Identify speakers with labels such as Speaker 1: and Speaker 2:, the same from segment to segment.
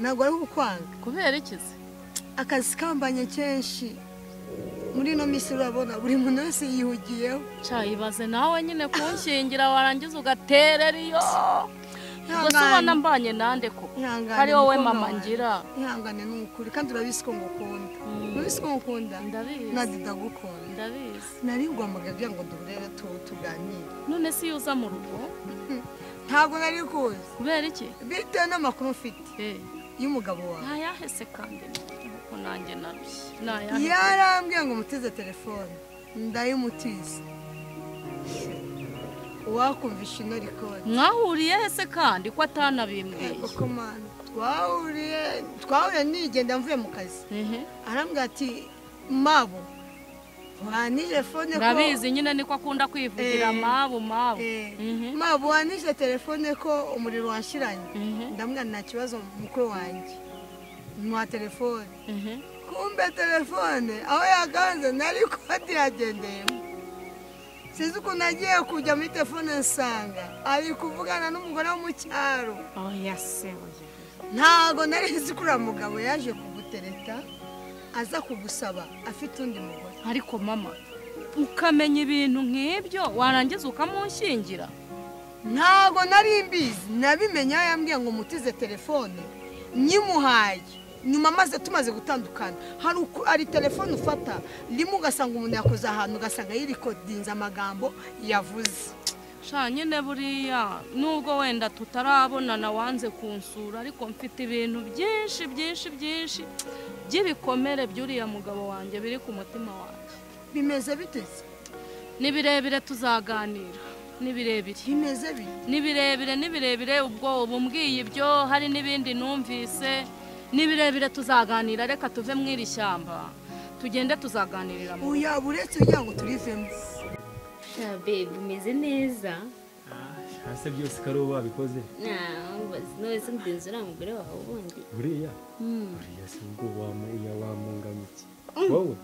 Speaker 1: ntabwo ari kukwanga
Speaker 2: kubera ikizi
Speaker 1: akazi kambanye kenshi. Muri ino minsi urabona buri muntu wese yihugiyeho.
Speaker 2: Ibaze nawe nyine kunshingira warangiza ugaterera iyo gusa ubona mbanye nande ko ari wowe mama ngira?
Speaker 1: Ihangane ni ukuri. Kandi urabizi ko ngukunda.
Speaker 2: Mm.
Speaker 1: urabizi ko ngukunda?
Speaker 2: Ndabizi.
Speaker 1: Ndagukunda
Speaker 2: ndabizi.
Speaker 1: Nari guhamagara kugira ngo tu- tuganire.
Speaker 2: None si iyo uza mu rugo?
Speaker 1: Ntabwo nari kuzi
Speaker 2: kubera iki?
Speaker 1: Bitewe n'amakuru mfite?
Speaker 2: Eh,
Speaker 1: y'umugabo wawe.
Speaker 2: Ntayahese kandi. Nuko nanjye narushye ntayahese.
Speaker 1: Yarambwiye ngo mutize telefone. Ndayimutiza uwakumvisha ino rikodi
Speaker 2: mwahuriye hese kandi ko atanabimbwiye
Speaker 1: twahuriye twahuriye nigenda mvuye mu kazi. Arambwira ati mabo wanije fone ko
Speaker 2: urabizi nyine niko akunda kwivugira.
Speaker 1: Eh.
Speaker 2: mabu mabu
Speaker 1: Eh,
Speaker 2: Mhm.
Speaker 1: wanije telefone ko umuriro washiranye?
Speaker 2: Mhm.
Speaker 1: ndamubwira nta kibazo mukuru wanjye. Mwa telefone.
Speaker 2: Mhm.
Speaker 1: kumbe telefone aho yaganze nari kodi yagendeyemo sinzi ukuntu agiye kujya muri telefone nsanga. Ari kuvugana n'umugore wo mu cyaro.
Speaker 2: Se oya
Speaker 1: ntago nari nzi ko uriya mugabo yaje kugutereta aza kugusaba. Afite undi mugore.
Speaker 2: Ariko mama ukamenya ibintu nk'ibyo warangiza ukamunshingira
Speaker 1: ntago nari mbizi. Nabimenye yambwiye ngo mutize telefone. Nyimuhaye. Nyuma maze tumaze gutandukana. Hari telefone ufata rimwe ugasanga umuntu yakoze ahantu ugasanga yirikodinze amagambo yavuze.
Speaker 2: Nyine buriya. Nubwo wenda tutarabonana wanze kunsura ariko mfite ibintu byinshi byinshi byinshi. By'ibikomere by'uriya mugabo wanjye biri ku mutima wanjye
Speaker 1: bimeze biteze
Speaker 2: ni birebire tuzaganira. Ni birebire
Speaker 1: bimeze bite?
Speaker 2: Ni birebire ni birebire ubwo ubu mbwiye ibyo hari n'ibindi numvise. Ni birebire tuzaganira. Reka tuve mu iri shyamba. Tugende tuzaganirira mu
Speaker 1: uya uretse kugira ngo turivemo.
Speaker 3: Sha babe umeze neza.
Speaker 4: Hasi byose ko ari wowe wabikoze.
Speaker 3: Se mugenzi uriya mugore wawe ubundi
Speaker 4: buriya buriya si ubwo wamunganya iki wowe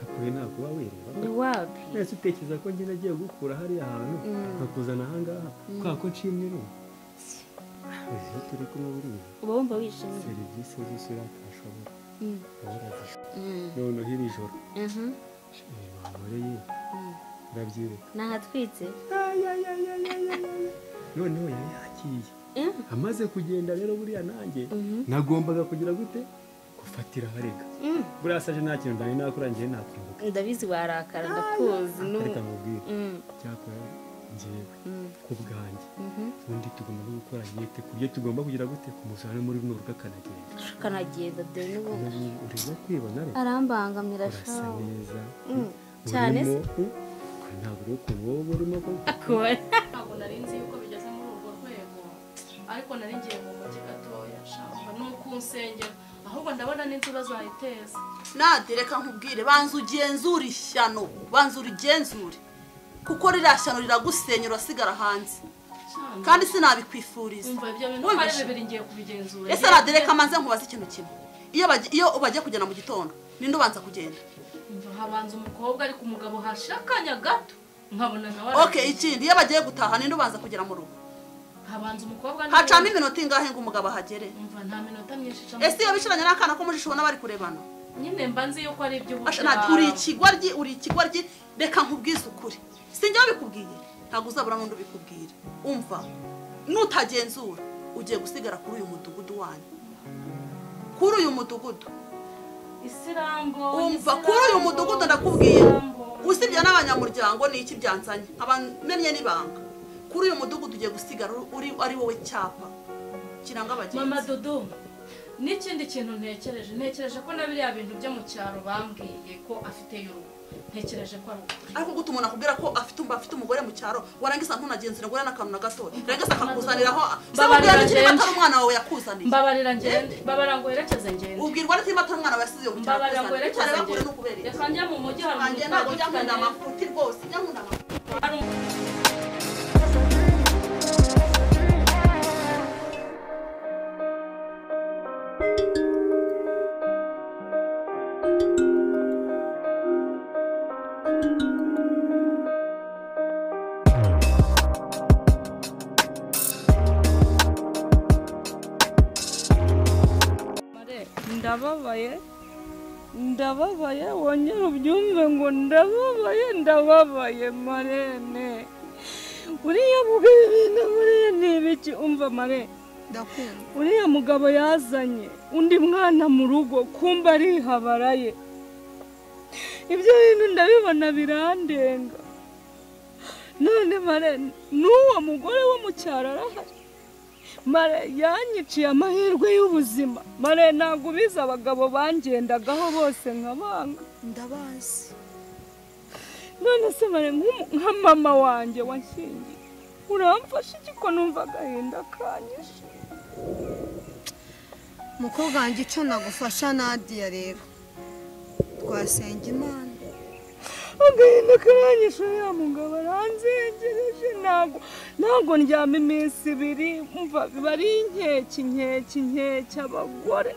Speaker 4: hakuye ntabwo uba wireba
Speaker 3: ni wapi
Speaker 4: mwese utekereza ko njye nagiye gukura hariya hantu nkakuzana ahangaha kubera ko nshimye iyo turi kumwe buriya
Speaker 3: uba wumva wishimye
Speaker 4: serivisi zose uratashobora wowe urazishobora
Speaker 3: Mm.
Speaker 4: noneho iri joro wankoreye urabyibuka
Speaker 3: nahatwitse
Speaker 4: noneho yari yagiye? Amaze kugenda rero buriya nanjye
Speaker 3: Mhm.
Speaker 4: nagombaga kugira gute? Gufatira harega.
Speaker 3: Mm.
Speaker 4: buriya saje nta kintu ndani nakora njyewe nakwibuka
Speaker 3: ndabizi warakara ndakuzi nu-
Speaker 4: reka nkubwire
Speaker 3: Mm.
Speaker 4: cyakora njyewe
Speaker 3: Mm.
Speaker 4: ku bwanjye.
Speaker 3: Mhm.
Speaker 4: ubundi tugomba no gukora yete ku buryo tugomba kugira gute? Kumusana no muri runo rugo akanagenda
Speaker 3: kanagenda dore n'ubu
Speaker 4: n'ubu urimo kwibona rero.
Speaker 3: Arambangamira
Speaker 4: urasa neza.
Speaker 3: Cyane se.
Speaker 4: ntabwo uri ukuntu wowe urimo ko
Speaker 3: akubona
Speaker 2: ntabwo nari nzi yuko ariko nari ngiye mu mujyi gatoya. Shamba ni ukunsengera ahubwo ndabona n'inzira zayiteza
Speaker 5: nade reka nkubwire banza ugenzure ishyano banza urigenzure kuko ririya shyano riragusenya urasigara hanze. Kandi sinabikwifuriza ese nade reka manze nkubaze ikintu kimwe. Iyo bagiye kugenda mu gitondo ninde ubanza kugenda?
Speaker 2: Habanza umukobwa ariko umugabo hashira akanya gato. Nkabona nawe
Speaker 5: ok ikindi iyo bagiye gutaha ninde ubanza kugera mu rugo?
Speaker 2: Habanza umukobwa
Speaker 5: hacamo iminota ingahe ngo umugabo ahagere?
Speaker 2: Nta minota myinshi icamo.
Speaker 5: Ese iyo bicaranye n'akana ko muri ubona bari kurebana?
Speaker 2: Nyine mba nzi yuko ari
Speaker 5: Nade, uri ikigwaryi uri ikigwaryi reka nkubwize ukuri. Sinjya wabikubwiye ntabwo uzabura n'undi ubikubwira. Umva nutagenzura ugiye gusigara kuri uyu mudugudu wanyu. Kuri uyu mudugudu. Umva kuri uyu mudugudu ndakubwiye. usibye n'abanyamuryango ni iki byanzanye? Nkaba menye n'ibanga kuri uyu mudugudu ugiye gusigara ari wowe cyapa. Kiranga
Speaker 2: mama
Speaker 5: abagenzi
Speaker 2: dodo n'ikindi kintu ntekereje ntekereje ko na biriya bintu byo mu cyaro bambwiye ko afite y'urugo ntekereje ko ari ukuri.
Speaker 5: Ariko guta umuntu akubwira ko afite umba afite umugore mu cyaro warangiza ntunagenzure ngo n'akantu na gato. Warangiza akakuzaniraho n'ikindi
Speaker 2: ngende.
Speaker 5: umwana wawe yakuzaniye.
Speaker 2: Mbabarira ngende mbabarira ngo werekeze ngende
Speaker 5: ubwirwa n'ikindi atari umwana wawe yasize mu cyaro
Speaker 2: mbabarira ngo werekeze ngende reka njya mu mujyi hari umuntu
Speaker 5: ntabwo njya nkunda amafuti rwose njya nkunda amafuti.
Speaker 2: Ndababaye ndababaye marene uriya mugabo ibintu buriya ni umva marene uriya mugabo yazanye undi mwana mu rugo kumva arihabaraye ibyo bintu ndabibona birandenga none mare n'uwo mugore wo mu cyaro arahari mare yanyiciye amahirwe y'ubuzima mare ntabwo ubizi abagabo bangendagaho bose nkabanga
Speaker 1: ndabazi
Speaker 2: none se nk'umu- nka mama wanjye wanshyingiye uramfasha iki ko numva agahinda kanyishe?
Speaker 1: Mukobwa wanjye icyo nagufasha nadiya rero. Twasenga imana.
Speaker 2: Agahinda karanyishe ya mugabo aranzengereje. Ntabwo ntabwo ndyama iminsi ibiri biba ari inkeke inkeke inkeke abagore.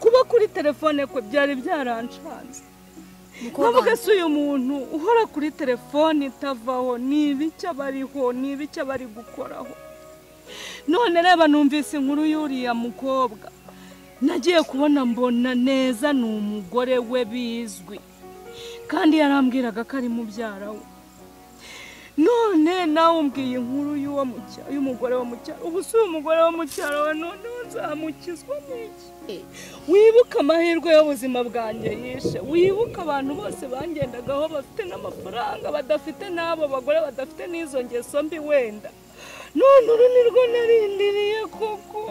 Speaker 2: Kuba kuri telefone kwe byari byaranshanze
Speaker 1: mukobwa
Speaker 2: nkavuga
Speaker 1: wanjye
Speaker 2: se uyu muntu uhora kuri telefone itavaho ni ibiki aba ariho ni ibiki aba ari gukoraho. None reba numvise inkuru y'uriya mukobwa. Nagiye kubona mbona neza ni umugore we bizwi. Kandi yarambwiraga ko ari mubyara we. None nawe umbwiye inkuru y'umugore wo mu cyaro ubu si umugore wo mu cyaro we noneho nzamukizwa n'iki wibuke amahirwe y'ubuzima bwanjye yishe. Wibuke abantu bose bangendagaho bafite n'amafaranga badafite n'abo bagore badafite n'izo ngeso mbi wenda. None uru ni rwo narindiriye koko.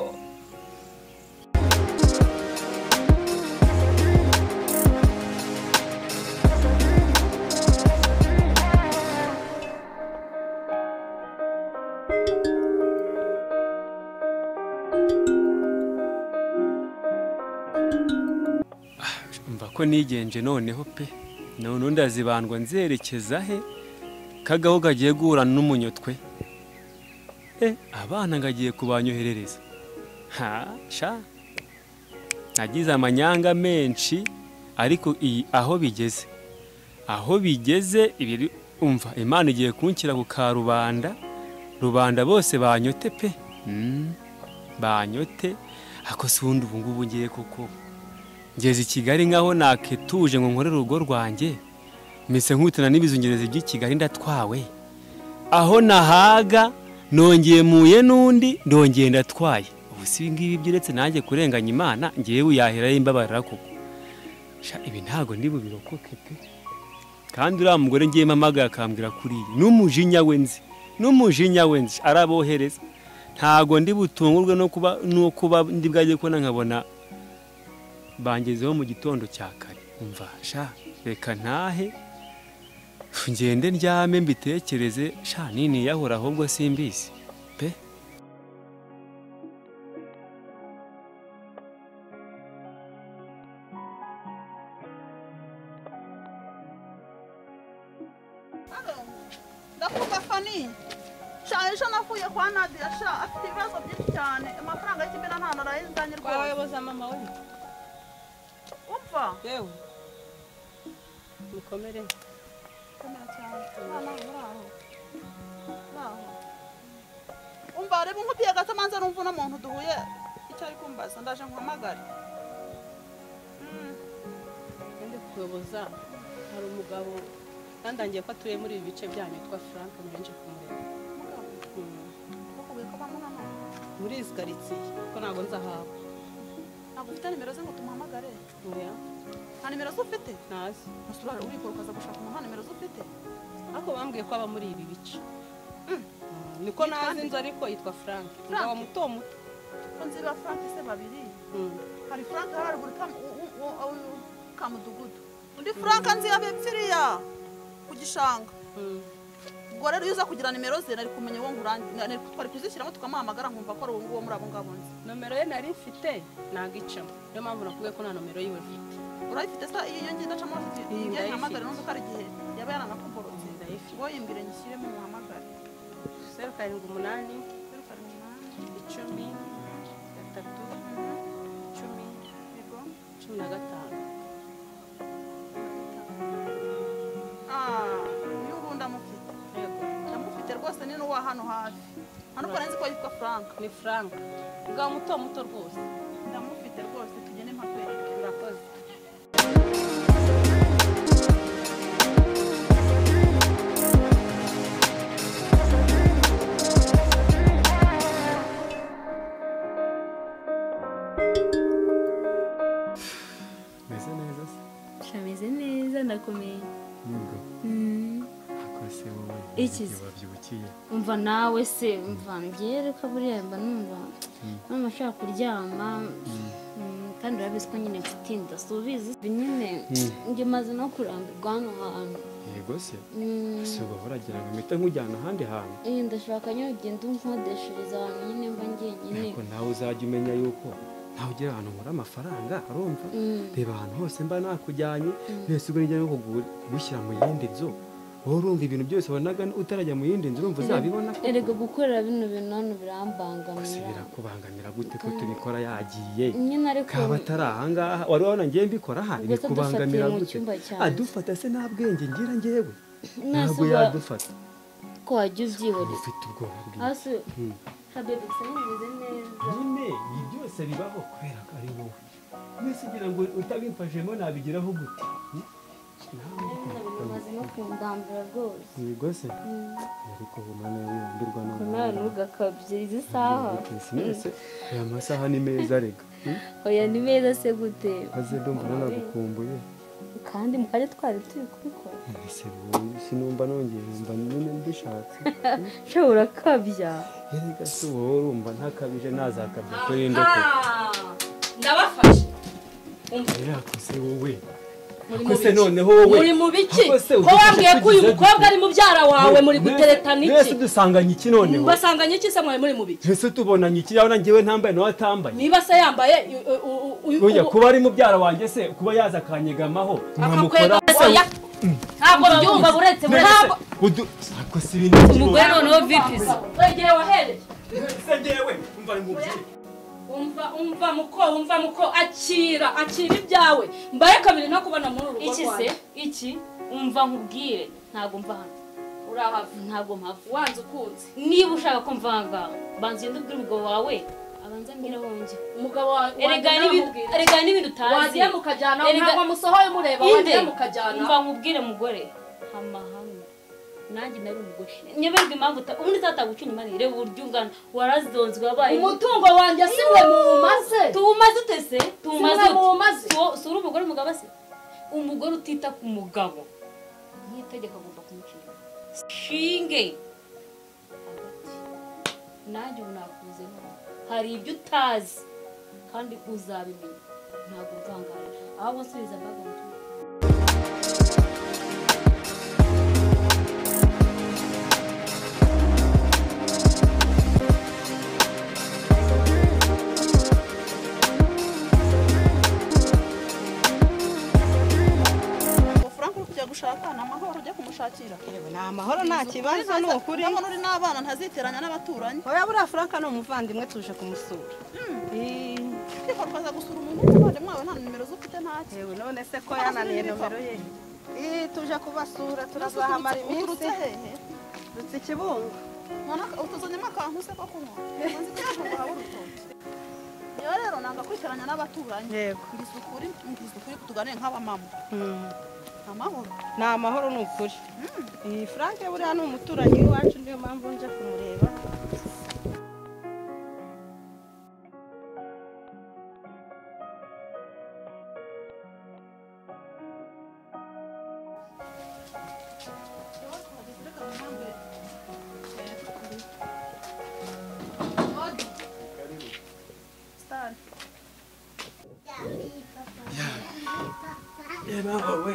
Speaker 4: Ko nigenje noneho pe. None ndazibandwa nzerekeza he? Kagaho kagiye guhura n'umunyotwe eh abana ngagiye kubanyoherereza. Ha sha. Nagize amanyanga menshi ariko iyi aho bigeze. Aho bigeze umva imana igiye kunshyira ku karubanda rubanda bose banyote pe. Mm, banyote. Ako si ubundi ubu ngubu ngiye kuko ngeze i kigali nkaho naketuje ngo nkore urugo rwanjye. Mise nkutana n'ibizungerezi by'i kigali ndatwawe. Aho nahaga nongeye muye n'undi ndongeye ndatwaye. Ubu si ibingibi byuretse nanjye kurenganya imana ngewe uyaherayo imbabarira koko. Ibi ntabwo ndi bubirokoke pe? Kandi uriya mugore ngiye mpamagaye akambwira kuriya n'umujinya we nzi n'umujinya we nzi arabohereza. Ntabwo ndi butungurwe no kuba ndi bwajye kubona nkabona bangezeho mu gitondo cya kare. Umva sha reka ntahe. Ngende ndyame mbitekereze sha nini yahora ahubwo simbizi. Pe.
Speaker 5: Ndakumva fani sha ejo navuye kwa nadia sha afite ibibazo byinshi cyane. Amafaranga y'ikimina nta narayizanye rwose.
Speaker 6: Twabayoboza mama we
Speaker 5: umva
Speaker 6: yewe mukomere
Speaker 5: komera cyane umva reba nkutiye gato manza numva uno muntu duhuye icyo ari kumbaza ndaje nkuhamagare Mm.
Speaker 6: ndi kuyoboza hari umugabo yandangiye ko atuye muri ibi bice byanyu yitwa frank murenje kumureba Mm. muri izi karitsiye ko ntabwo nzi ahawe
Speaker 5: ntabwo ufite nimero ze ngo tumuhamagare nta nimero ze ufite
Speaker 6: ntazi
Speaker 5: ntusubira urikora ukaza gushaka umuntu nta nimero ze ufite
Speaker 6: ariko bambwiye ko aba muri ibi bice Mm, niko
Speaker 5: Yitwa
Speaker 6: nazi inzu ariko yitwa frank. Umugabo muto muto.
Speaker 5: Ko nziba frank se babiri.
Speaker 6: Mm.
Speaker 5: hari frank hari haruguru ka- mudugudu undi frank nzi abepfiriya ku gishanga.
Speaker 6: Mm.
Speaker 5: Ubwo rero iyo uza kugira nimero ze nari kumenya uwo ngurangira twari kuzishyiramo tukamuhamagara nkumva ko ari uwo nguwo muri abo ngabo nzi.
Speaker 6: Nomero ye nari mfite ntabwo icamo niyo mpamvu nakubwiye ko nta nomero yiwe mfite.
Speaker 5: Urayifite se iyo ngiye ndacamo
Speaker 6: Iyi
Speaker 5: ngiye numva ko ari igihe yaba yaranakuborotse
Speaker 6: Ndayifite.
Speaker 5: ngo yimbwire ngishyiremo umuhamagare.
Speaker 6: Zeru karindwi umunani
Speaker 5: zeru karindwi umunani.
Speaker 6: icumi
Speaker 5: rwose ni n'uwa hano hafi? Hano ubwo nzi ko yitwa frank.
Speaker 6: Ni frank. Bwa muto muto rwose.
Speaker 5: Ndamufite rwose tugende mpakwereke
Speaker 6: murakoze.
Speaker 3: Meze neza. Se meze neza ndakomeye.
Speaker 4: Yego wabyibukiye
Speaker 3: umva nawe se umva ngewe reka buriya mba numva mama ashaka kuryama. Mm, kandi urabizi ko nyine mfite inda si ubizi nyine njye maze no kurambirwa hano hantu.
Speaker 4: Yego se.
Speaker 3: Mm,
Speaker 4: si uba uragira ngo mpita nkujyana ahandi hantu.
Speaker 3: Eh, ndashaka nyine ugenda unkodeshereza ahantu nyine mba njyenyine
Speaker 4: ariko nawe uzajya umenya yuko nawe ugera ahantu nkura amafaranga urumva?
Speaker 3: Mm.
Speaker 4: reba ahantu hose mba nakujyanye. Mwese ubwo nijya no kugu- kugushyira mu yindi nzu wowe urumva ibintu byose wabonaga utarajya mu yindi nzu urumva uzabibona ko
Speaker 3: erega gukorera bino bintu hano
Speaker 4: gusa
Speaker 3: birambangamira
Speaker 4: birakubangamira gute ko tubikora yagiye? Kaba atari ahangaha wari wabona ngiye mbikora? Aha bikubangamira gute? adufata se nta bwenge ngira ngewe? Ntabwo yadufata.
Speaker 3: ko wajya ubyihorera
Speaker 4: ufite ubwoba Mm.
Speaker 3: habebe gusa nimeze neza.
Speaker 4: Nyine ibi byose bibaho kubera ko ari wowe. Mwese ugira ngo utabimfashemo nabigeraho gute?
Speaker 3: Bimaze no kundambura rwose
Speaker 4: yego se ariko umwana wiyambirwa
Speaker 3: nawe ntugakabye izi saha
Speaker 4: aya masaha ni meza rega. Hmm?
Speaker 3: oya ni meza se gute?
Speaker 4: Maze ndumva nanagukumbuye
Speaker 3: kandi mu kare twari turi kubikora.
Speaker 4: Ese wowe sinumva nongeye numva nyine mbishatse
Speaker 3: ushobora kabya
Speaker 4: erega se wowe urumva ntakabije nazakabya. Kurinde ko.
Speaker 2: Ndabafashe.
Speaker 4: Yako se wowe.
Speaker 2: Muri
Speaker 4: ko
Speaker 2: mu
Speaker 4: se
Speaker 2: biki?
Speaker 4: noneho wowe?
Speaker 2: Muri mu biki? Ko wambwiye ko uyu mukobwa ari mubyara wawe muri
Speaker 4: Mwese-
Speaker 2: guteretana
Speaker 4: mwese
Speaker 2: iki
Speaker 4: dusanganye iki noneho?
Speaker 2: Basanganye iki se mwari muri mu biki?
Speaker 4: Ese tubonanye iki? Yabona ngewe ntambaye nawe atambaye.
Speaker 2: Niba se yambaye u- u- u- u-
Speaker 4: Oya
Speaker 2: u-
Speaker 4: kuba ari mubyara wanjye se kuba yaza akanyegamaho nkamukora
Speaker 2: oya ntabwo byumva buretse ntabwo
Speaker 3: umugore noneho? vipisi
Speaker 2: wegeye wahereye
Speaker 4: se ngewe umva ari mubyeyi
Speaker 2: umva umva muko umva muko akira akira ibyawe. Mbaye kabiri no kubona muri uru rugo
Speaker 3: iki se? Iki? Umva nkubwire. Ntabwo mva hano.
Speaker 2: Urahava?
Speaker 3: Ntabwo mpava.
Speaker 2: Wanze ukunze?
Speaker 3: Niba ushaka ko mvanga banza ugende ubwire umugabo wawe. Abanza mbwira aho njya
Speaker 2: umugabo wawe
Speaker 3: erega n'ibintu
Speaker 2: namubwira.
Speaker 3: erega n'ibintu utazi.
Speaker 2: Wagiye mukajyana ntabwo musohoye mureba wagiye mukajyana.
Speaker 3: Umva nkubwire mugore. Hama hamwe nanjye nari umugore nyeberwa impamvu ubundi tataguca inyuma ni reba uburyo ungana. Warazonzwe wabaye
Speaker 2: umutungo wanjye si we muwumaze
Speaker 3: tuwumaze ute se? Tuwumaze ute. Si uri umugore umugabo se? Umugore utita ku mugabo. Nk'itegeko agomba kumucira shinge! Hagati nanjye ubu nakuzeho hari ibyo utazi kandi uzabimenya. Ntabwo mvangaje ahubwo nsubiza mbaga mu
Speaker 5: ni amahoro ujya kumushakira.
Speaker 6: Yewe ni amahoro nta kibazo ni ukuri.
Speaker 5: ndabona uri n'abana ntaziteranya n'abaturanyi.
Speaker 6: Oya buriya frank ni umuvandimwe tuje kumusura. Eh,
Speaker 5: ariko twaza gusura umuntu w'umuvandimwe wawe nta nimero zo ufite ntacyo
Speaker 6: yewe none se ko yananiye nomero ye? Tuje kubasura turazahamara iminsi
Speaker 5: uturutse hehe?
Speaker 6: Dutse ikibungo.
Speaker 5: Utuzanyemo akantu se ko kunywa? Ko ngo haba urutoki rero rero nanga kwicaranya n'abaturanyi
Speaker 6: yego.
Speaker 5: ngize ukuri ngize ukuri tuganire nk'abamama.
Speaker 6: Mm.
Speaker 5: Amahoro
Speaker 6: ni ukuri. Iyi frank buriya ni umuturanyi w'iwacu niyo mpamvu nje kumureba.
Speaker 4: Yebawe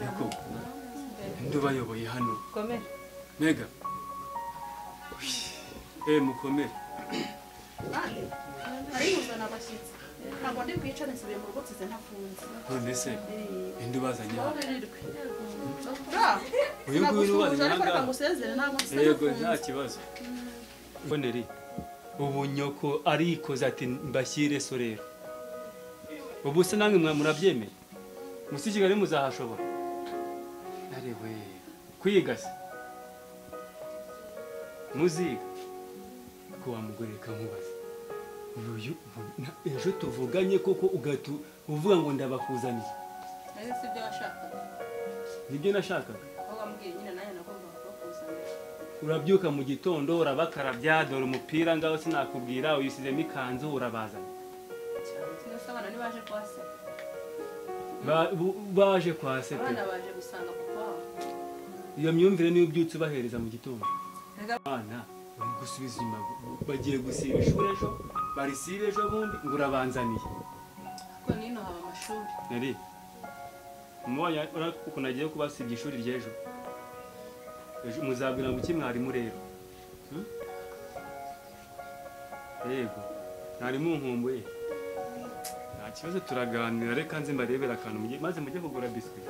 Speaker 4: Yego. Ndi ubayoboye hano
Speaker 6: komera
Speaker 4: mega eh mukomere
Speaker 5: Nande? Nari nkuzana abashyitsi ntabwo ndi bwicare nsubiye mu rugo nsize ntafunze
Speaker 4: none se indi ubazanye hano Uyu nguyu
Speaker 5: Nagusuhuje
Speaker 4: ubazanye
Speaker 5: ariko reka
Speaker 4: ahangaha
Speaker 5: ngusezere ntabwo nsize
Speaker 4: yego nta
Speaker 5: ntafunze
Speaker 4: kibazo mboneri ubu nyoko arikoze ati mbashyire so rero ubu se namwe mwa murabyemeye? Musi kigali muzahashobora ari we. Kwiga se. Muziga. Ko wa mugore reka nkubaze uyu na- ejo tuvuganye koko ugahita uvuga ngo ndabakuzaniye
Speaker 6: ese si ibyo washakaga ni byo nashakaga?
Speaker 4: Urabyuka mu gitondo urabakarabya dore umupira ngaho sinakubwira uyisizemo ikanzu bu- baje kwa se iyo myumvire niyo ubyutse ubahereza mu gitondo. Abana bari gusubiza inyuma bagiye gusiba ishuri ejo barisibe ejo bundi ngo urabanzaniye.
Speaker 6: Ariko nino haba amashuri.
Speaker 4: Nari umubonye ukuntu agiye kubasibya ishuri ry'ejo ejo. Muzabwira ngo iki mwarimu rero? Hmm? yego mwarimu nkumbuye. Nta kibazo turaganira reka nzi mbarebera akantu maze mujye kugura biswi.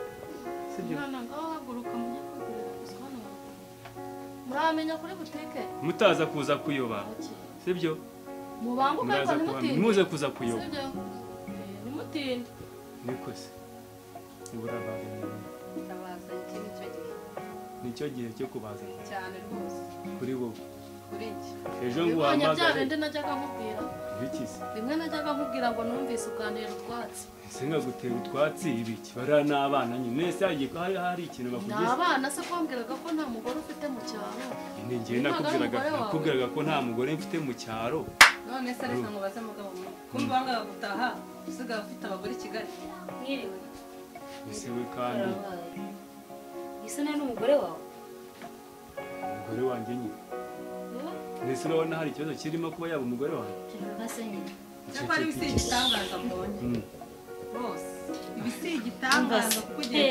Speaker 2: Mwana ngaho haguruka mujye kugura gusa hano muramenya kuri butike?
Speaker 4: Mutaza kuza kuyoba. Sibyo?
Speaker 2: Mubanguke ariko ntimutinde
Speaker 4: muze kuza kuyoba.
Speaker 2: Eh, ntimutinde
Speaker 4: niko se. Ubura
Speaker 6: nicyo gihe
Speaker 4: cyo kubazana
Speaker 6: cyane rwose.
Speaker 4: Kuri wowe.
Speaker 6: Kuri iki.
Speaker 4: Ejo ngo
Speaker 2: bibonye bya
Speaker 4: uhamagare
Speaker 2: bindi najyaga nkubwira.
Speaker 4: Bikize
Speaker 2: rimwe najyaga nkubwira ngo numvise uganira utwatsi.
Speaker 4: Ese nkagutera utwatsi ibiki bariya ni abana nyine. Ese hagiye ko hari ikintu
Speaker 2: ni
Speaker 4: bakugeze
Speaker 2: abana se kwambwiraga ko nta mugore ufite mu cyaro?
Speaker 4: Ni
Speaker 2: ari
Speaker 4: nakubwiraga ko nta mugore mfite mu cyaro.
Speaker 6: None se reka ngo baze mugabo mwe kumva wangaga gutaha usigaye ufite abagore i kigali.
Speaker 3: Mwiriwe.
Speaker 4: Ese we kandi
Speaker 3: isa nawe n'umugore wawe
Speaker 4: umugore wanjye nyine mbese urabona hari ikibazo kirimo kuba yaba umugore wanjye
Speaker 3: turabase nyine
Speaker 6: cyangwa ari ibisi igitangaza mbonye
Speaker 4: Mm.
Speaker 6: rwose ibi si igitangaza kuko igihe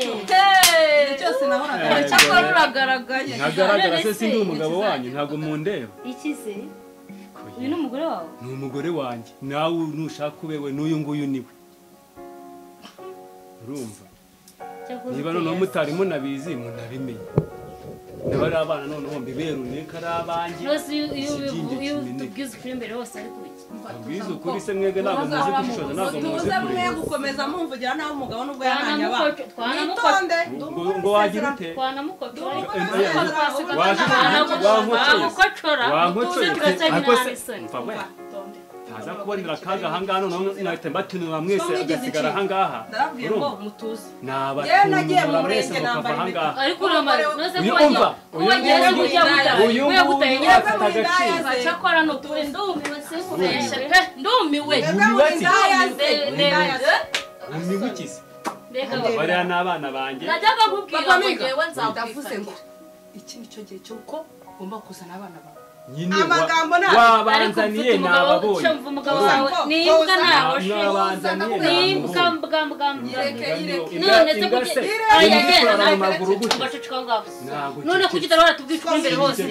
Speaker 6: cyose nahoraga
Speaker 2: cyakora uragaragaye
Speaker 4: ntagaragara se
Speaker 3: None
Speaker 4: si ndi
Speaker 3: se,
Speaker 4: umugabo wanyu ntabwo mundeba
Speaker 3: iki se uyu ni umugore wawe
Speaker 4: ni umugore wanjye nawe nushaka ube we n'uyu nguyu ni we urumva
Speaker 3: Cyakora
Speaker 4: niba noneho mutari munabizi munabimenye. Niba ari abana noneho mbiberuneka ari abanjye
Speaker 3: iyo tubwiza ukuri imbere hose ari kubiki
Speaker 4: abwiza ukuri se mwebwe ntabwo muzi gushishoza ntabwo muzi
Speaker 6: tuze mwe
Speaker 4: kureba.
Speaker 6: gukomeza mumvugira nawe umugabo nubwo yananye abana mwitonde
Speaker 4: ngo wagira ute? Wankocora
Speaker 3: wankocoye
Speaker 4: ariko se mva we ntaza kubonera akaga ahangaha noneho nahita mbatunura mwese agasigara
Speaker 6: iki?
Speaker 4: ahangaha
Speaker 6: ndarabwiye ngo
Speaker 4: urumva
Speaker 6: mutuze
Speaker 4: nabatunura mwese mukava ahangaha
Speaker 3: ariko noze
Speaker 4: uyu nguyu uyu nguyu afite agaciro
Speaker 2: cyakora ni ukuri ndumiwe sinkubeshe pe ndumiwe
Speaker 4: wikize
Speaker 3: mbega
Speaker 4: bariya ni abana banjye
Speaker 2: najyaga nkubwira ngo ngewe
Speaker 6: ndavuze ngo
Speaker 2: nzakwifatira
Speaker 6: iki ni cyo gihe cy'uko ugomba kuzana abana bawe
Speaker 4: nyine wabanzaniye
Speaker 3: umugabo wawe n'imbwa ntawe
Speaker 4: nababonye
Speaker 3: mbwa mbwa mbwa none se kuki
Speaker 4: se
Speaker 3: aya
Speaker 4: imwe
Speaker 3: genda
Speaker 4: ikorana mu
Speaker 3: nawe
Speaker 4: maguru gutya
Speaker 3: none kuki utari waratubwica ukuri imbere hose?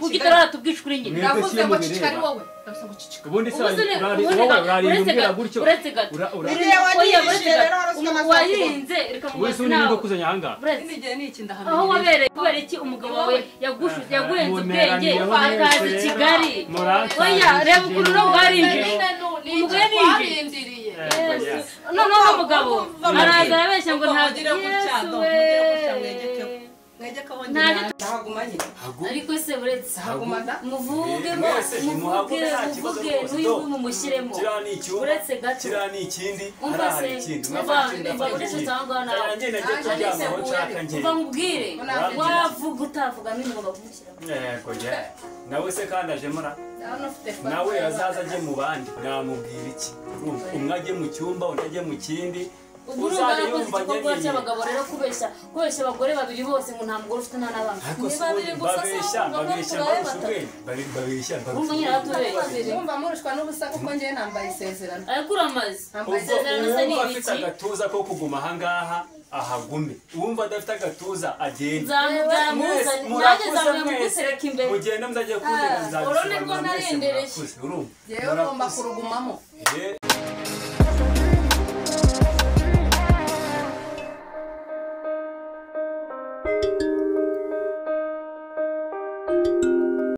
Speaker 3: kuki utari waratubwica
Speaker 4: Mwebwe
Speaker 6: ndavuze
Speaker 4: siyo
Speaker 6: ngo
Speaker 4: mubireba.
Speaker 6: cicika ari wowe.
Speaker 4: Ubundi se
Speaker 3: gato,
Speaker 4: gutyo
Speaker 3: wahinze reka mubaze
Speaker 4: uri
Speaker 3: nawe aho wabereye kubera iki umugabo wawe yaguhenze ubwenge akaza i kigali oya reba ukuntu no bwarinjiye
Speaker 2: nyine
Speaker 3: Umugore
Speaker 2: ni
Speaker 3: ninjiye.
Speaker 2: twarindiriye
Speaker 4: Yego, yes.
Speaker 3: noneho umugabo araza arabeshya ngo ntabwo yesu we ariko se uretse.
Speaker 6: Haguma da
Speaker 3: muvuge
Speaker 7: Eh, mwese
Speaker 3: muvuge muvuge n'uyu mumushyiremo. Uretse gato.
Speaker 7: Kiriya ni ikindi?
Speaker 3: Umva se
Speaker 7: hari ikindi
Speaker 3: umva umva uretse cyangwa nawe umva
Speaker 7: Urambwira.
Speaker 3: wavuga utavuga n'ibintu ngomba kumushyiramo
Speaker 7: yego ye nawe se kandi ajemura nawe azaza ajye mu bandi. Namubwira iki? Urumva, umwe ajye mu cyumba undi ajye mu kindi.
Speaker 3: Urumva
Speaker 7: yumva
Speaker 3: igikorwa cy'abagabo rero kubeshya kubeshya abagore babiri bose ngo nta mugore ufite nta n'abana ni babiri gusa se urumva nyine aratubeshya
Speaker 6: wumva murushwa n'ubusa kuko njyewe nambaye isezerano.
Speaker 3: Ariko uramaze.
Speaker 6: Nambaye
Speaker 3: Isezerano se ni ibiki?
Speaker 7: agatuza ko kuguma ahangaha ahagume uwumva adafite agatuza
Speaker 3: nanjye
Speaker 7: murakuze mwese mugenda muzajya kundega
Speaker 3: Ah,
Speaker 7: mwese
Speaker 3: narendereje.
Speaker 7: murakuze urumva.
Speaker 6: Yewe ugomba kurugumamo.